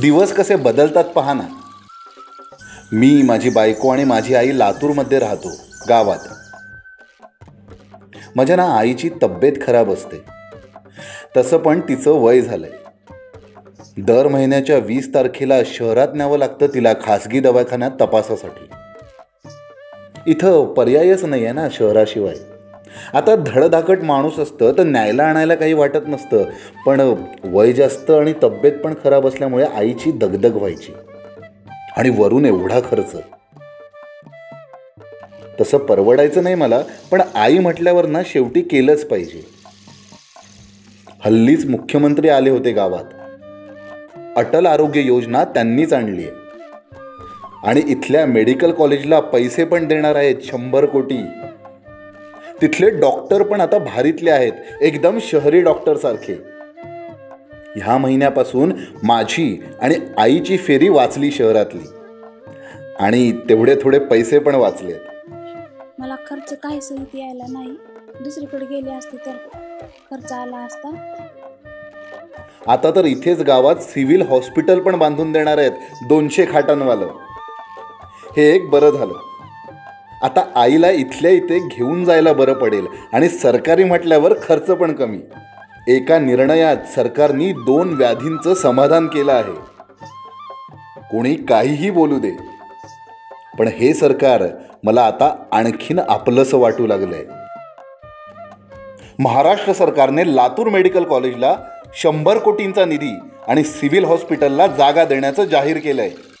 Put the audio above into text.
दिवस कसे बदलतात पहा ना. मी माझी बायको आणि माझी आई लातूरमध्ये राहतो गावात. माझ्या ना आईची तब्येत खराब असते. तसं पण तिचं वय झालंय. दर महिन्याच्या वीस तारखेला शहरात न्यावं लागतं तिला खासगी दवाखान्यात तपासासाठी. इथं पर्यायच नाही आहे ना शहराशिवाय. आता धडधाकट माणूस असतं तर न्यायला आणायला काही वाटत नसतं. पण वय जास्त आणि तब्येत पण खराब असल्यामुळे आईची दगदग व्हायची. आणि वरून एवढा खर्च. तसं परवडायचं नाही मला पण आई म्हटल्यावर ना शेवटी केलंच पाहिजे. हल्लीच मुख्यमंत्री आले होते गावात. अटल आरोग्य योजना त्यांनीच आणली आहे आणि इथल्या मेडिकल कॉलेजला पैसे पण देणार आहेत शंभर कोटी. तिथले डॉक्टर पण आता भारीतले आहेत एकदम शहरी डॉक्टर सारखे. ह्या महिन्यापासून माझी आणि आईची फेरी वाचली शहरातली. आणि तेवढे थोडे पैसे पण वाचलेत. मला खर्च काही सहित यायला नाही. दुसरीकडे गेले असते तर खर्च आला असता. आता तर इथेच गावात सिव्हिल हॉस्पिटल पण बांधून देणार आहेत दोनशे खाटांवालं. हे एक बरं झालं. आता आईला इथल्या इथे घेऊन जायला बरं पडेल आणि सरकारी म्हटल्यावर खर्च पण कमी. एका निर्णयात सरकारनी दोन व्याधींचं समाधान केलं आहे. कोणी काहीही बोलू दे. पण हे सरकार मला आता आणखीन आपलंसं वाटू लागलंय. महाराष्ट्र सरकारने लातूर मेडिकल कॉलेजला शंभर कोटींचा निधी आणि सिव्हिल हॉस्पिटलला जागा देण्याचं जाहीर केलं आहे